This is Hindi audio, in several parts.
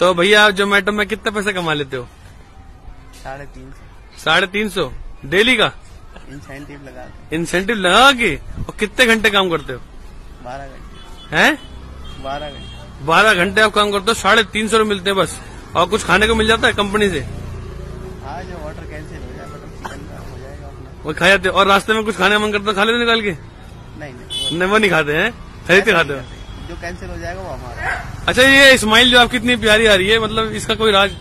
तो भैया आप जोमेटो में कितने पैसे कमा लेते हो? साढ़े तीन सौ। साढ़े तीन सौ? डेली का? इंसेंटिव लगा इंसेंटिव लगा के? और कितने घंटे काम करते हो? बारह घंटे। हैं? बारह घंटे। बारह घंटे आप काम करते हो साढ़े तीन सौ मिलते हैं बस। और कुछ खाने को मिल जाता है कंपनी से? हाँ जो ऑर्डर कैंसिल हो जाएगा वो खा जाते और रास्ते में कुछ खाने का मन करता खा लेते निकाल के? नहीं नहीं वो नहीं खाते हैं खरीद के खाते हो। जो कैंसिल हो जाएगा वो हमारा। अच्छा ये स्माइल जो आपकी इतनी प्यारी आ रही है मतलब इसका कोई राज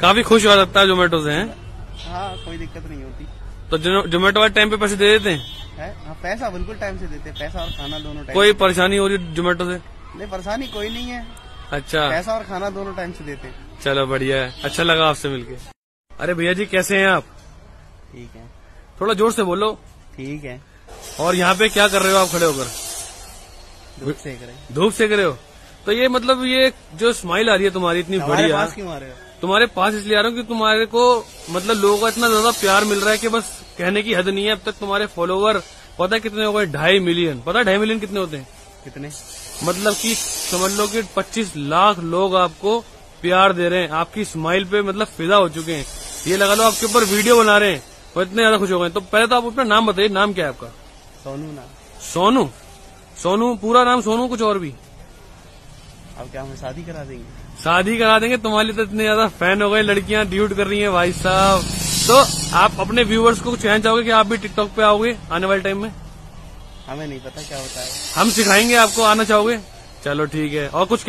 काफ़ी खुश हो जाता है जोमेटो से हैं? हाँ कोई दिक्कत नहीं होती। तो जोमेटो वाले टाइम पे पैसे दे देते हैं? है? हाँ पैसा बिल्कुल टाइम से देते हैं। पैसा और खाना दोनों टाइम कोई परेशानी हो रही है जोमेटो से? नहीं परेशानी कोई नहीं है। अच्छा। पैसा और खाना दोनों टाइम से देते हैं। चलो बढ़िया है। अच्छा लगा आपसे मिलके। अरे भैया जी कैसे हैं आप? ठीक है। थोड़ा ज़ोर से बोलो। ठीक है। और यहाँ पे क्या कर रहे हो आप खड़े होकर? धूप सेक रहे धूप सेक रहे हो? तो ये मतलब ये जो स्माइल आ रही है तुम्हारी इतनी बढ़िया। पास क्यों आ रहे हो? तुम्हारे पास इसलिए आ रहा हूँ कि तुम्हारे को मतलब लोगों का इतना ज़्यादा प्यार मिल रहा है कि बस कहने की हद नहीं है। अब तक तुम्हारे फॉलोवर पता कितने हो गए? ढाई मिलियन पता ढाई मिलियन कितने होते हैं? कितने? मतलब कि समझ लो कि 25 लाख लोग आपको प्यार दे रहे हैं। आपकी स्माइल पे मतलब फिदा हो चुके हैं। ये लगा लो आपके ऊपर वीडियो बना रहे हैं। वो इतने ज़्यादा खुश हो गए तो पहले तो आप अपना नाम बताइए। नाम क्या है आपका? सोनू नाम सोनू? सोनू पूरा नाम सोनू कुछ और भी। अब क्या हमें शादी करा देंगे? शादी करा देंगे तुम्हारे तो इतने ज़्यादा फ़ैन हो गए लड़कियाँ ड्यूट कर रही हैं भाई साहब। तो आप अपने व्यूवर्स को कुछ कहना चाहोगे कि आप भी टिकटॉक पे आओगे आने वाले टाइम में? हमें नहीं पता क्या होता है। हम सिखाएँगे आपको आना चाहोगे? चलो ठीक है और कुछ